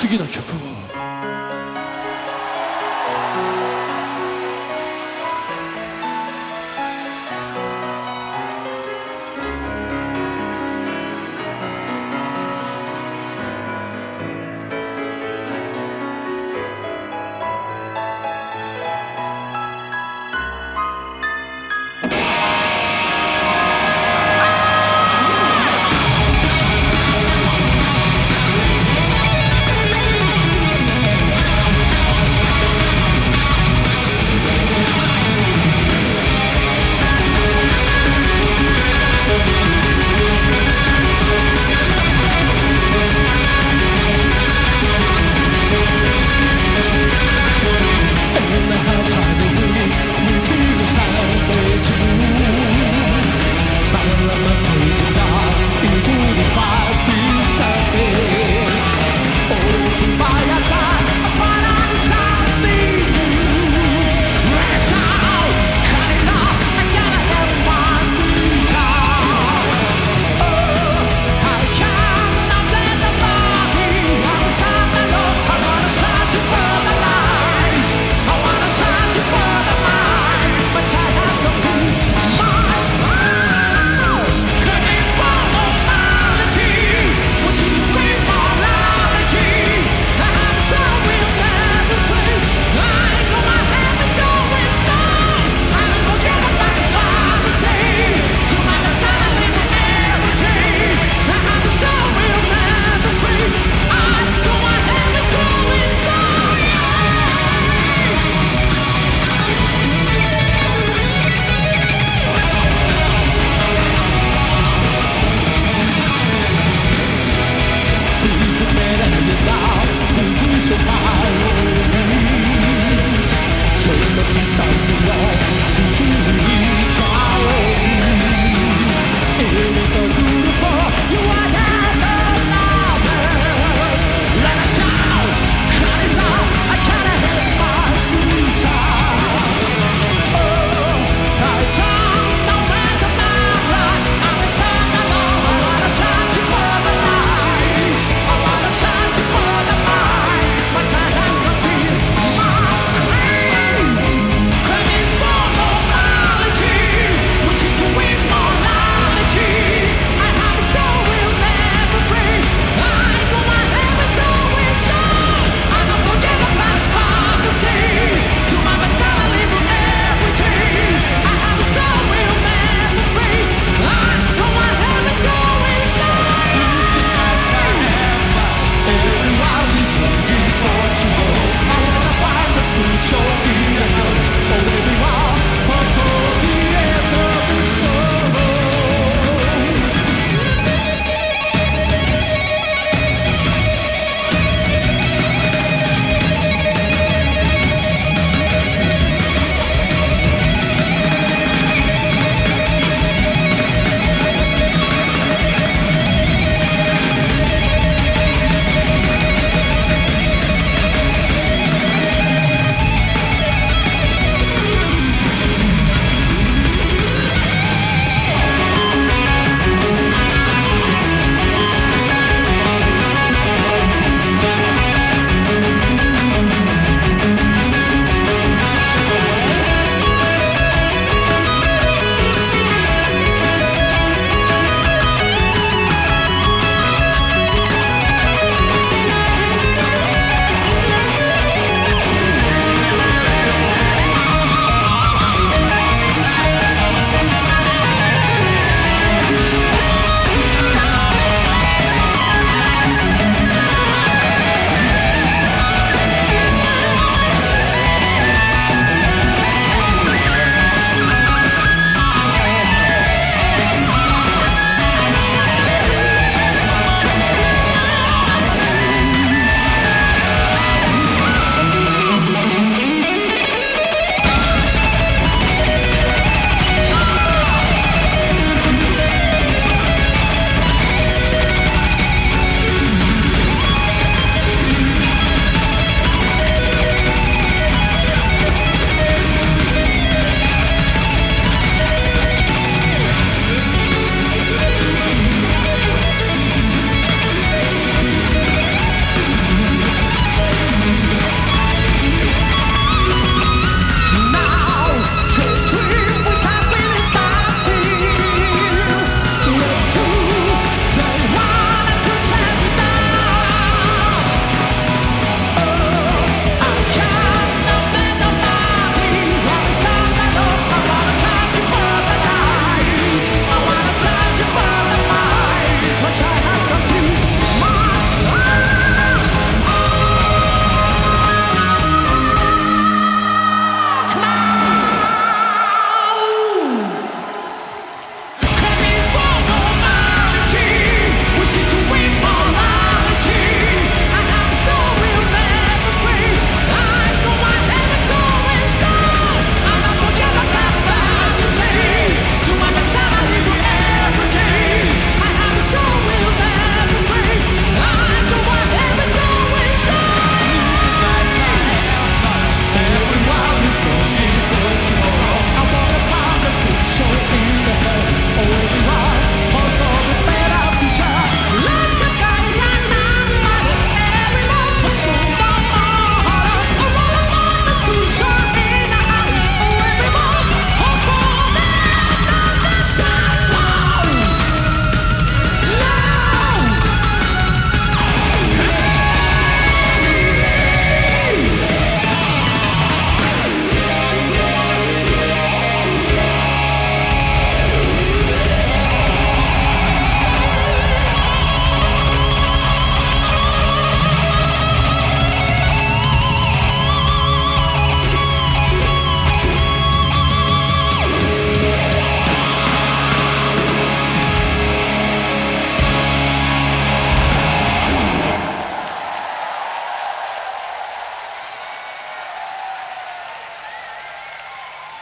次の曲